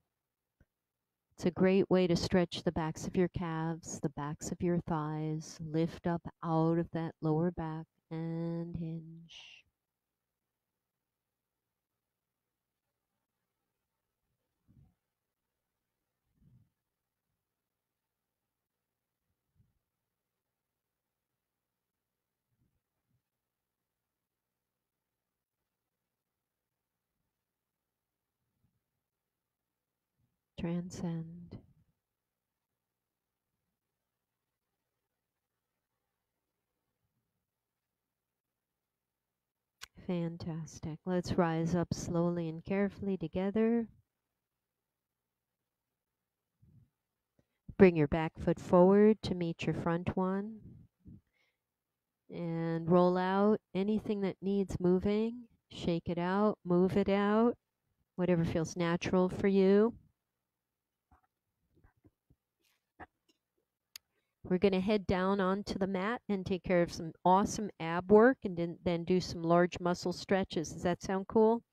It's a great way to stretch the backs of your calves, the backs of your thighs, lift up out of that lower back and hinge. Transcend. Fantastic. Let's rise up slowly and carefully together. Bring your back foot forward to meet your front one. And roll out anything that needs moving. Shake it out, move it out, whatever feels natural for you. We're going to head down onto the mat and take care of some awesome ab work and then, do some large muscle stretches. Does that sound cool?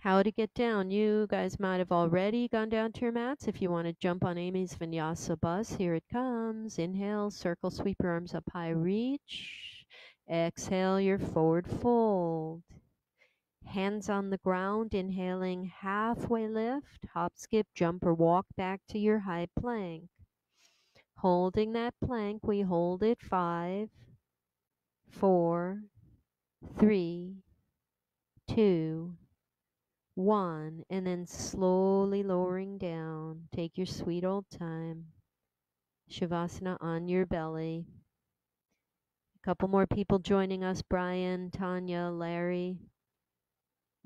how to get down. You guys might have already gone down to your mats. If you want to jump on Amy's vinyasa bus, here it comes. Inhale, circle, sweep your arms up high, reach. Exhale your forward fold. Hands on the ground, inhaling halfway lift, hop, skip, jump, or walk back to your high plank. Holding that plank, we hold it five, four, three, two, one, and then slowly lowering down. Take your sweet old time. Shavasana on your belly. A couple more people joining us Brian, Tanya, Larry.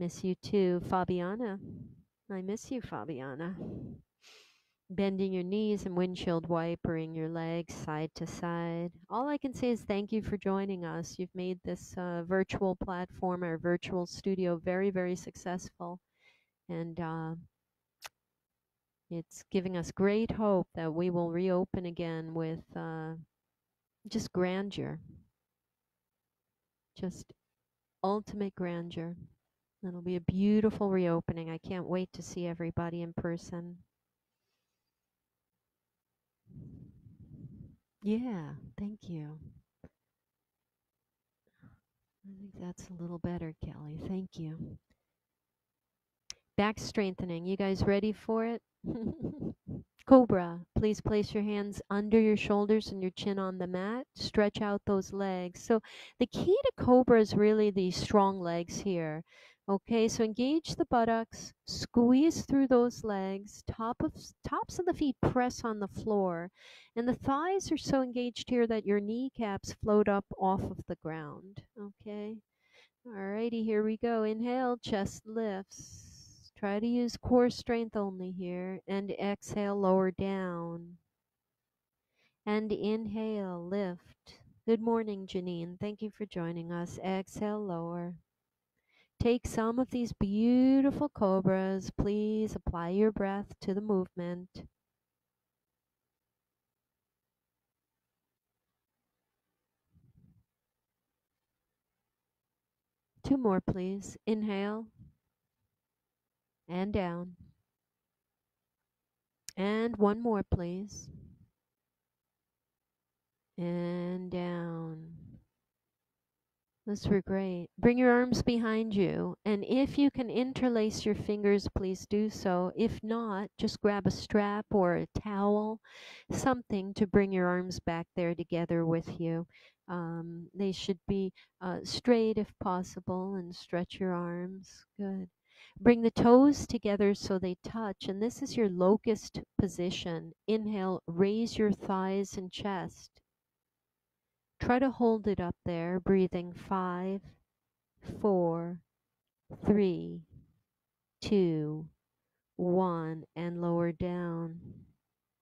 Miss you too. Fabiana. I miss you, Fabiana. Bending your knees and windshield wipering your legs side to side. All I can say is thank you for joining us. You've made this uh, virtual platform, our virtual studio, very, very successful. And uh, it's giving us great hope that we will reopen again with uh, just grandeur. Just ultimate grandeur. It'll be a beautiful reopening. I can't wait to see everybody in person. Yeah, thank you. I think that's a little better, Kelly. Thank you. Back strengthening. You guys ready for it? *laughs* Cobra, please place your hands under your shoulders and your chin on the mat. Stretch out those legs. So the key to Cobra is really these strong legs here. Okay, so engage the buttocks, squeeze through those legs, top of tops of the feet press on the floor, and the thighs are so engaged here that your kneecaps float up off of the ground. Okay. Alrighty, here we go. Inhale, chest lifts. Try to use core strength only here. And exhale, lower down. And inhale, lift. Good morning, Janine. Thank you for joining us. Exhale, lower. Take some of these beautiful cobras. Please apply your breath to the movement. Two more, please. Inhale and down. And one more, please. And down. Those were great. Bring your arms behind you. And if you can interlace your fingers, please do so. If not, just grab a strap or a towel, something to bring your arms back there together with you. Um, they should be uh, straight if possible and stretch your arms. Good. Bring the toes together so they touch, and this is your locust position. Inhale, raise your thighs and chest. Try to hold it up there, breathing five, four, three, two, one, and lower down.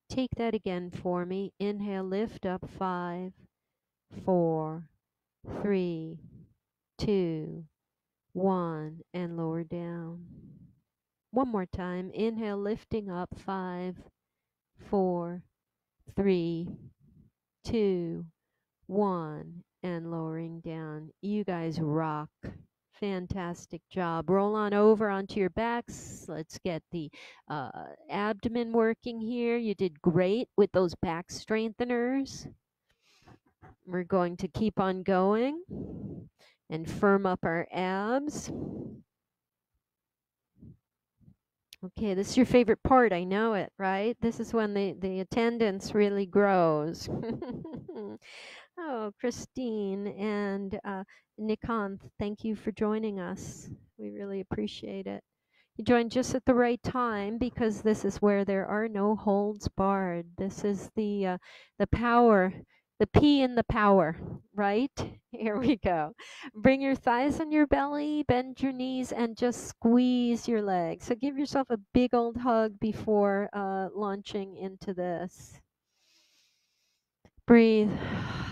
Take that again for me. Inhale, lift up five, four, three, two, one, and lower down. One more time. Inhale, lifting up. Five, four, three, two, one, and lowering down. You guys rock. Fantastic job. Roll on over onto your backs. Let's get the uh, abdomen working here. You did great with those back strengtheners. We're going to keep on going and firm up our abs. Okay, this is your favorite part. I know it, right? This is when the, the attendance really grows. *laughs* oh, Christine and uh, Nikanth, thank you for joining us. We really appreciate it. You joined just at the right time because this is where there are no holds barred. This is the uh, the power the P in the power, right? *laughs* Here we go. Bring your thighs on your belly, bend your knees, and just squeeze your legs. So give yourself a big old hug before uh, launching into this. Breathe. *sighs*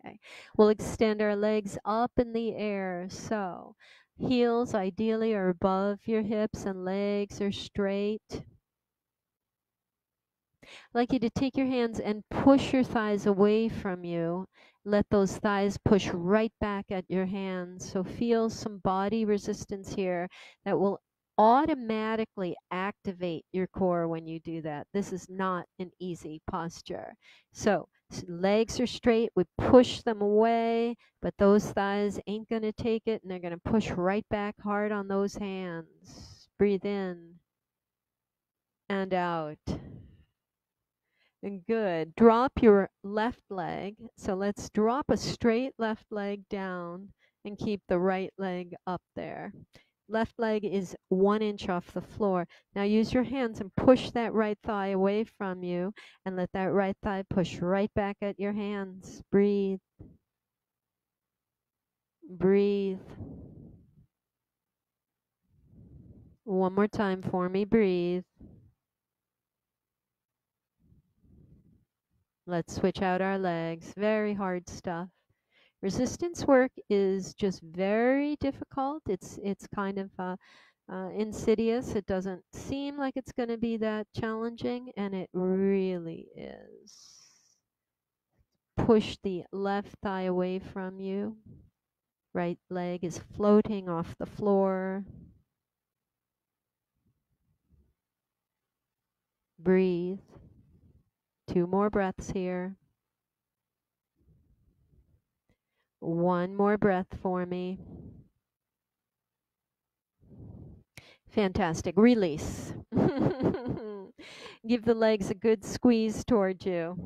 Okay. We'll extend our legs up in the air. So heels ideally are above your hips and legs are straight. I'd like you to take your hands and push your thighs away from you. Let those thighs push right back at your hands. So feel some body resistance here that will automatically activate your core when you do that. This is not an easy posture. So legs are straight, we push them away, but those thighs ain't going to take it and they're going to push right back hard on those hands. Breathe in and out. And good. Drop your left leg. So let's drop a straight left leg down and keep the right leg up there. Left leg is one inch off the floor. Now use your hands and push that right thigh away from you and let that right thigh push right back at your hands. Breathe. Breathe. One more time for me. Breathe. Let's switch out our legs. Very hard stuff. Resistance work is just very difficult. It's it's kind of uh, uh, insidious. It doesn't seem like it's going to be that challenging, and it really is. Push the left thigh away from you. Right leg is floating off the floor. Breathe. Two more breaths here. One more breath for me. Fantastic. Release. *laughs* Give the legs a good squeeze towards you.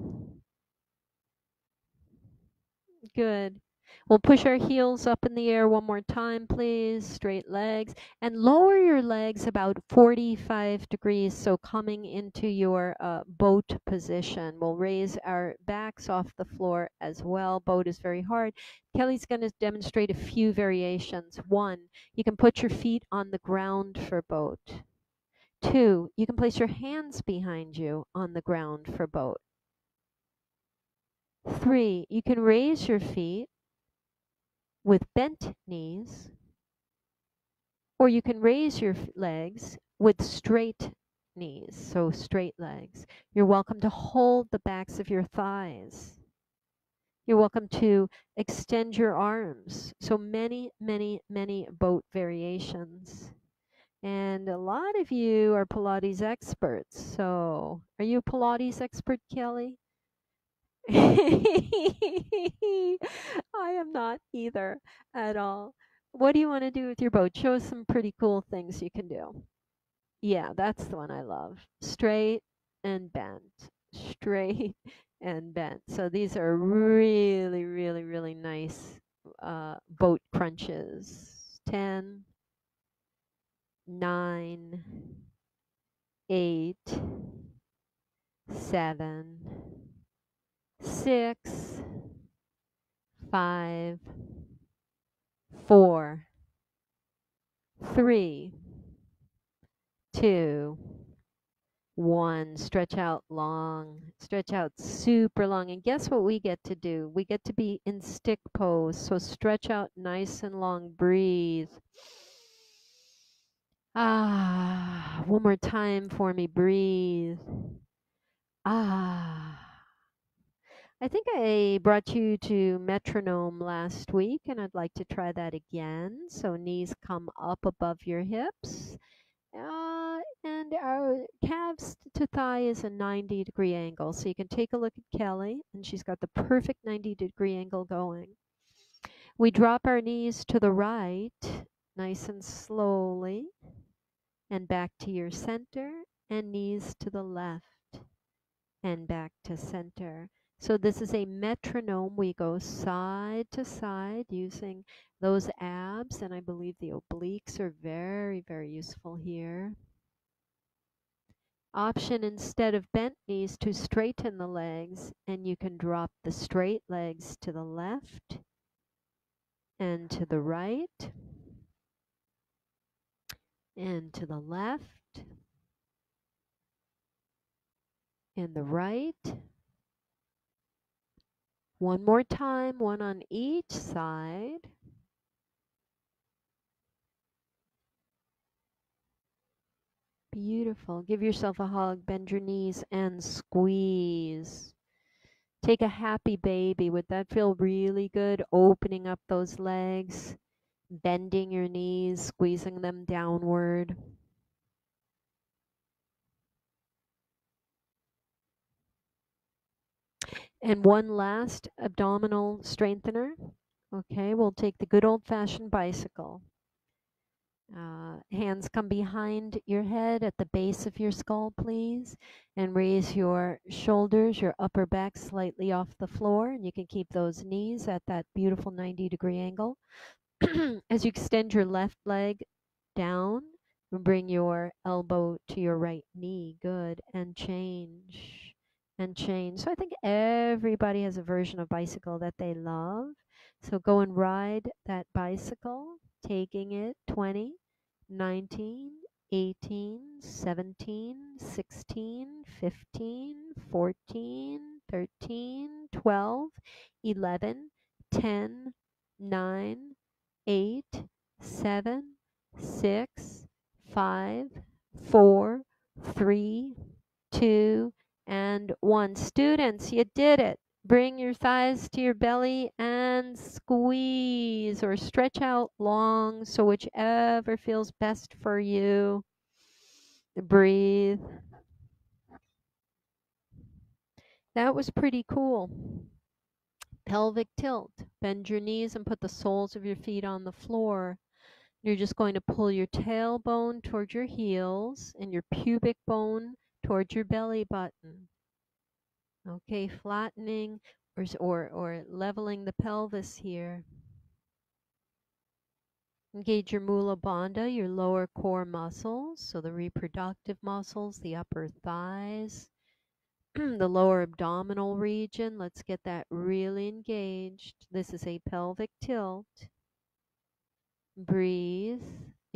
Good. We'll push our heels up in the air one more time, please. Straight legs. And lower your legs about 45 degrees, so coming into your uh, boat position. We'll raise our backs off the floor as well. Boat is very hard. Kelly's going to demonstrate a few variations. One, you can put your feet on the ground for boat. Two, you can place your hands behind you on the ground for boat. Three, you can raise your feet with bent knees, or you can raise your legs with straight knees, so straight legs. You're welcome to hold the backs of your thighs. You're welcome to extend your arms. So many, many, many boat variations. And a lot of you are Pilates experts. So, are you a Pilates expert, Kelly? *laughs* I am not either at all. What do you want to do with your boat? Show us some pretty cool things you can do. Yeah, that's the one I love. Straight and bent. Straight *laughs* and bent. So these are really, really, really nice uh, boat crunches. 10, 9, 8, 7, six, five, four, three, two, one. Stretch out long, stretch out super long. And guess what we get to do? We get to be in stick pose. So stretch out nice and long. Breathe. Ah, one more time for me. Breathe. Ah. I think I brought you to metronome last week, and I'd like to try that again. So knees come up above your hips, uh, and our calves to thigh is a 90 degree angle. So you can take a look at Kelly, and she's got the perfect 90 degree angle going. We drop our knees to the right, nice and slowly, and back to your center, and knees to the left, and back to center. So this is a metronome. We go side to side using those abs, and I believe the obliques are very, very useful here. Option instead of bent knees to straighten the legs, and you can drop the straight legs to the left and to the right and to the left and the right one more time, one on each side. Beautiful. Give yourself a hug, bend your knees, and squeeze. Take a happy baby. Would that feel really good? Opening up those legs, bending your knees, squeezing them downward. And one last abdominal strengthener. Okay, we'll take the good old fashioned bicycle. Uh, hands come behind your head at the base of your skull, please, and raise your shoulders, your upper back slightly off the floor, and you can keep those knees at that beautiful 90 degree angle. *clears throat* As you extend your left leg down, bring your elbow to your right knee. Good. And change. And change. So I think everybody has a version of bicycle that they love. So go and ride that bicycle, taking it 20, 19, 18, 17, 16, 15, 14, 13, 12, 11, 10, 9, 8, 7, 6, 5, 4, 3, 2, and 1. Students, you did it. Bring your thighs to your belly and squeeze or stretch out long, so whichever feels best for you. Breathe. That was pretty cool. Pelvic tilt. Bend your knees and put the soles of your feet on the floor. You're just going to pull your tailbone towards your heels and your pubic bone towards your belly button. Okay, flattening or, or, or leveling the pelvis here. Engage your mula bandha, your lower core muscles, so the reproductive muscles, the upper thighs, *clears throat* the lower abdominal region. Let's get that really engaged. This is a pelvic tilt. Breathe.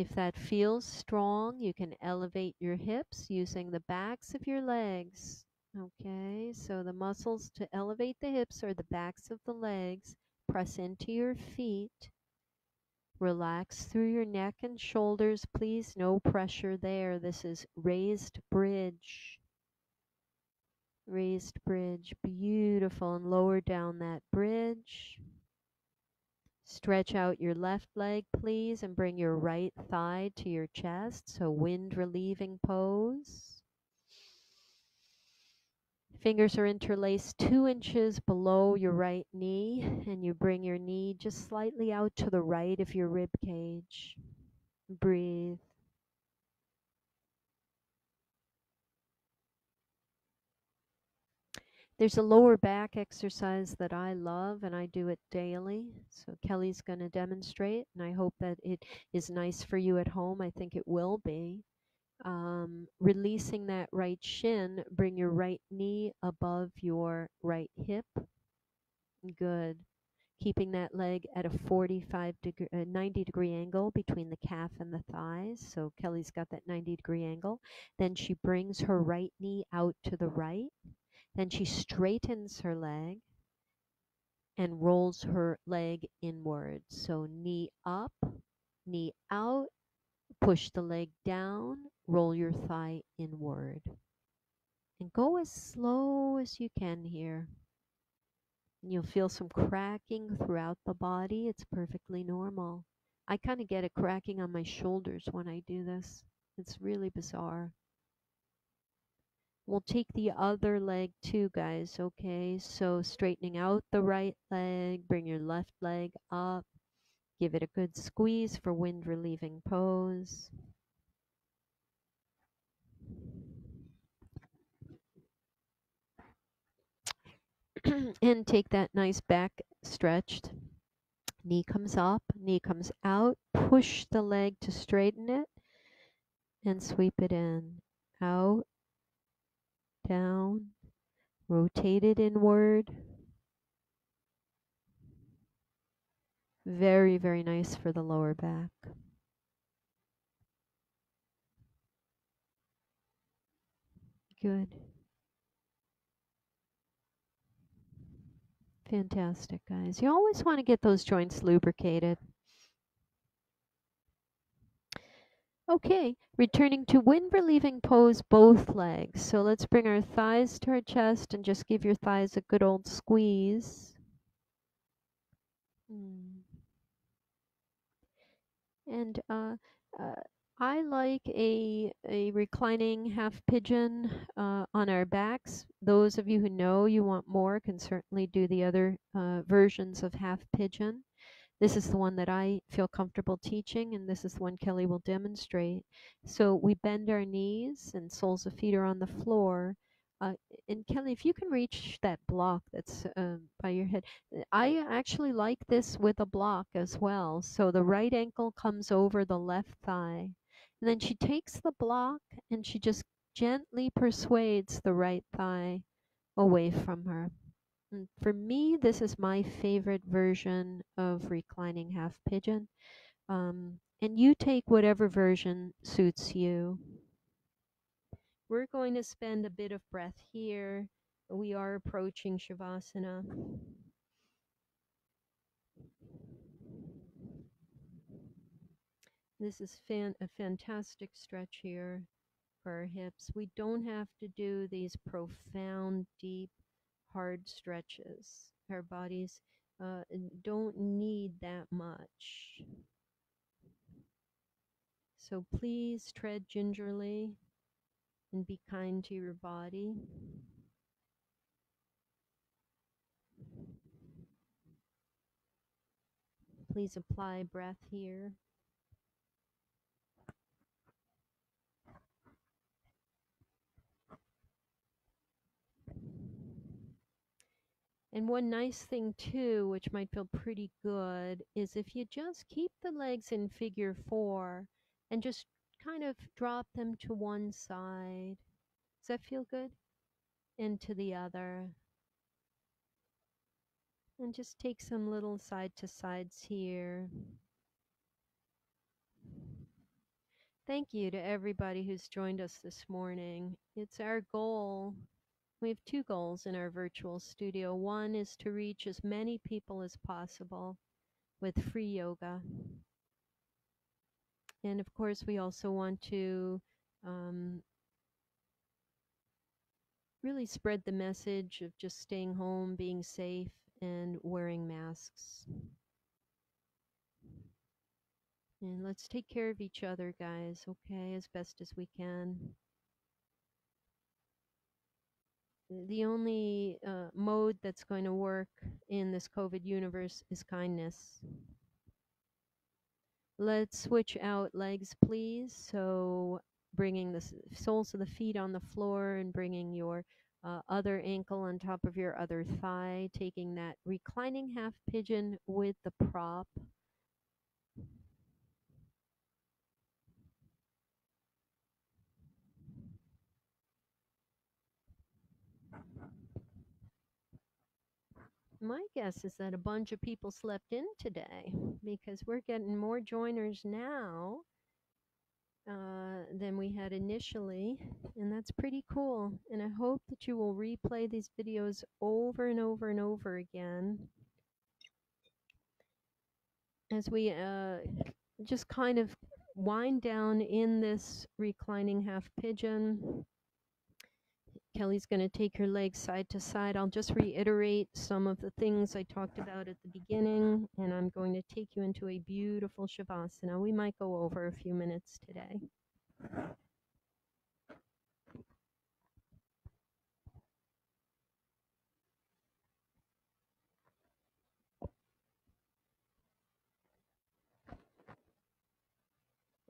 If that feels strong, you can elevate your hips using the backs of your legs. Okay, so the muscles to elevate the hips are the backs of the legs. Press into your feet. Relax through your neck and shoulders, please. No pressure there. This is raised bridge. Raised bridge. Beautiful. And lower down that bridge. Stretch out your left leg, please, and bring your right thigh to your chest. So, wind relieving pose. Fingers are interlaced two inches below your right knee, and you bring your knee just slightly out to the right of your rib cage. Breathe. There's a lower back exercise that I love and I do it daily. So Kelly's going to demonstrate, and I hope that it is nice for you at home. I think it will be um, releasing that right shin, bring your right knee above your right hip. Good. Keeping that leg at a 45 degree, uh, 90 degree angle between the calf and the thighs. So Kelly's got that 90 degree angle. Then she brings her right knee out to the right. Then she straightens her leg and rolls her leg inwards. So knee up, knee out, push the leg down, roll your thigh inward. And go as slow as you can here. And you'll feel some cracking throughout the body. It's perfectly normal. I kind of get a cracking on my shoulders when I do this. It's really bizarre. We'll take the other leg too, guys, okay? So straightening out the right leg, bring your left leg up. Give it a good squeeze for wind relieving pose. *clears throat* and take that nice back stretched. Knee comes up, knee comes out. Push the leg to straighten it and sweep it in. Out, down, rotate it inward. Very, very nice for the lower back. Good. Fantastic, guys. You always want to get those joints lubricated. Okay, returning to wind relieving pose, both legs. So let's bring our thighs to our chest and just give your thighs a good old squeeze. Hmm. And uh, uh, I like a, a reclining half pigeon uh, on our backs. Those of you who know you want more can certainly do the other uh, versions of half pigeon. This is the one that I feel comfortable teaching, and this is the one Kelly will demonstrate. So we bend our knees and soles of feet are on the floor. Uh, and Kelly, if you can reach that block that's uh, by your head, I actually like this with a block as well. So the right ankle comes over the left thigh. And then she takes the block and she just gently persuades the right thigh away from her. And for me, this is my favorite version of reclining half pigeon. Um, and you take whatever version suits you. We're going to spend a bit of breath here. We are approaching Shavasana. This is fan a fantastic stretch here for our hips. We don't have to do these profound, deep hard stretches. Our bodies uh, don't need that much. So please tread gingerly and be kind to your body. Please apply breath here. And one nice thing too, which might feel pretty good, is if you just keep the legs in figure four and just kind of drop them to one side. Does that feel good? And to the other. And just take some little side to sides here. Thank you to everybody who's joined us this morning. It's our goal we have two goals in our virtual studio. One is to reach as many people as possible with free yoga. And of course, we also want to um, really spread the message of just staying home, being safe, and wearing masks. And let's take care of each other, guys, okay, as best as we can. The only uh, mode that's going to work in this COVID universe is kindness. Let's switch out legs, please. So bringing the soles of the feet on the floor and bringing your uh, other ankle on top of your other thigh, taking that reclining half pigeon with the prop My guess is that a bunch of people slept in today because we're getting more joiners now uh, than we had initially, and that's pretty cool. And I hope that you will replay these videos over and over and over again as we uh, just kind of wind down in this reclining half pigeon. Kelly's going to take her legs side to side. I'll just reiterate some of the things I talked about at the beginning, and I'm going to take you into a beautiful Shavasana. We might go over a few minutes today.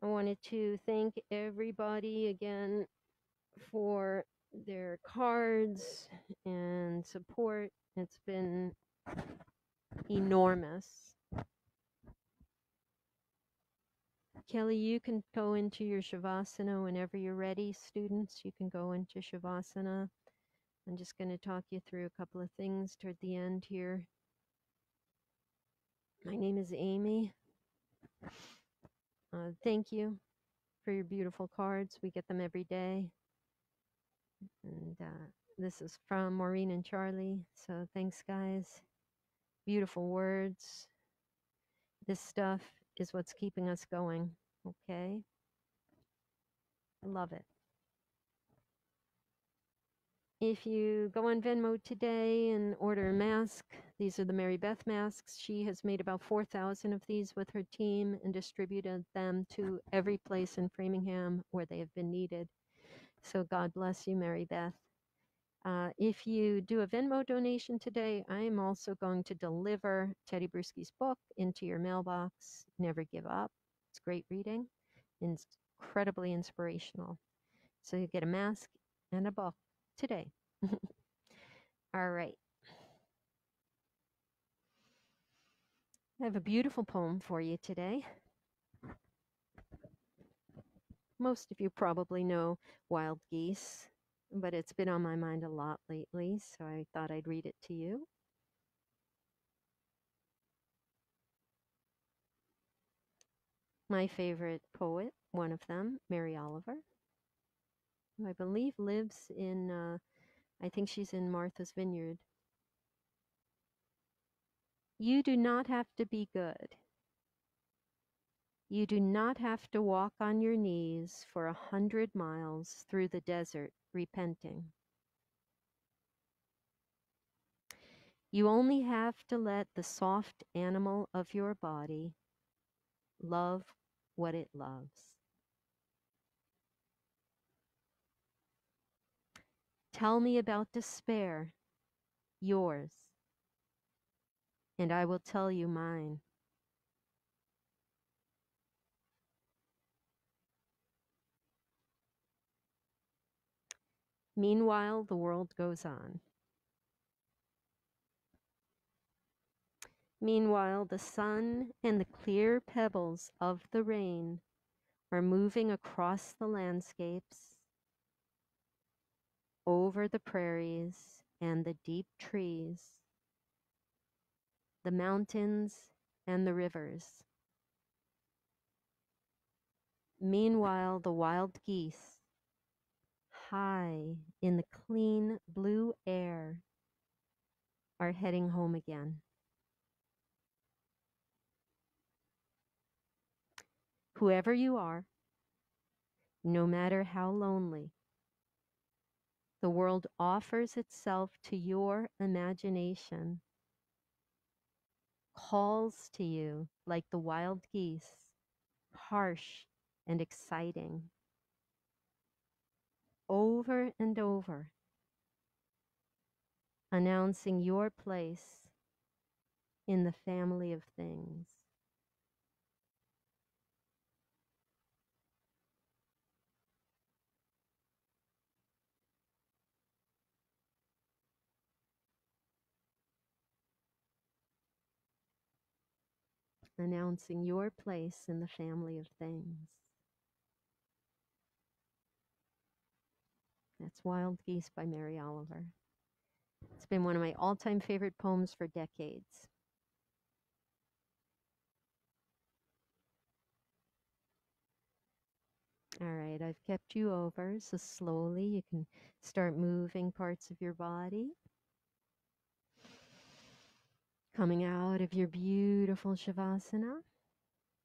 I wanted to thank everybody again for their cards and support. It's been enormous. Kelly, you can go into your Shavasana whenever you're ready. Students, you can go into Shavasana. I'm just going to talk you through a couple of things toward the end here. My name is Amy. Uh, thank you for your beautiful cards. We get them every day. And uh, this is from Maureen and Charlie. So thanks, guys. Beautiful words. This stuff is what's keeping us going. Okay. I love it. If you go on Venmo today and order a mask, these are the Mary Beth masks. She has made about 4,000 of these with her team and distributed them to every place in Framingham where they have been needed. So God bless you, Mary Beth. Uh, if you do a Venmo donation today, I am also going to deliver Tedy Bruschi's book into your mailbox. Never give up. It's great reading, incredibly inspirational. So you get a mask and a book today. *laughs* All right. I have a beautiful poem for you today. Most of you probably know Wild Geese, but it's been on my mind a lot lately, so I thought I'd read it to you. My favorite poet, one of them, Mary Oliver, who I believe lives in, uh, I think she's in Martha's Vineyard. You do not have to be good. You do not have to walk on your knees for a hundred miles through the desert repenting. You only have to let the soft animal of your body love what it loves. Tell me about despair, yours, and I will tell you mine. Meanwhile, the world goes on. Meanwhile, the sun and the clear pebbles of the rain are moving across the landscapes, over the prairies and the deep trees, the mountains and the rivers. Meanwhile, the wild geese high in the clean blue air are heading home again. Whoever you are, no matter how lonely, the world offers itself to your imagination, calls to you like the wild geese, harsh and exciting over and over, announcing your place in the family of things. Announcing your place in the family of things. That's Wild Geese by Mary Oliver. It's been one of my all time favorite poems for decades. All right, I've kept you over, so slowly you can start moving parts of your body. Coming out of your beautiful Shavasana,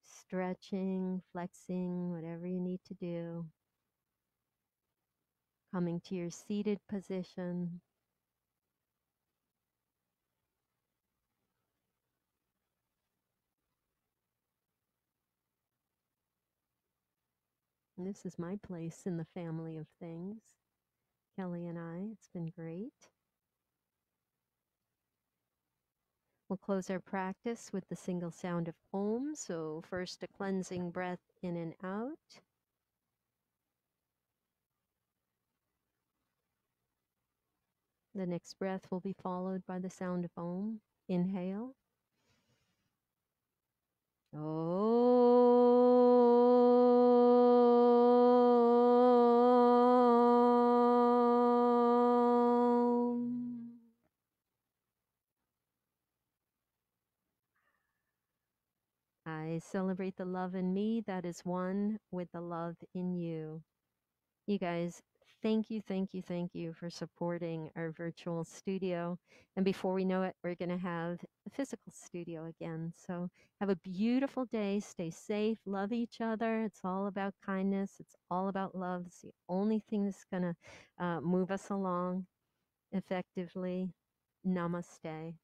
stretching, flexing, whatever you need to do coming to your seated position. This is my place in the family of things. Kelly and I, it's been great. We'll close our practice with the single sound of Om. So, first a cleansing breath in and out. The next breath will be followed by the sound of Om. Inhale. Oh. I celebrate the love in me that is one with the love in you. You guys thank you, thank you, thank you for supporting our virtual studio. And before we know it, we're going to have a physical studio again. So have a beautiful day. Stay safe. Love each other. It's all about kindness. It's all about love. It's the only thing that's going to uh, move us along effectively. Namaste.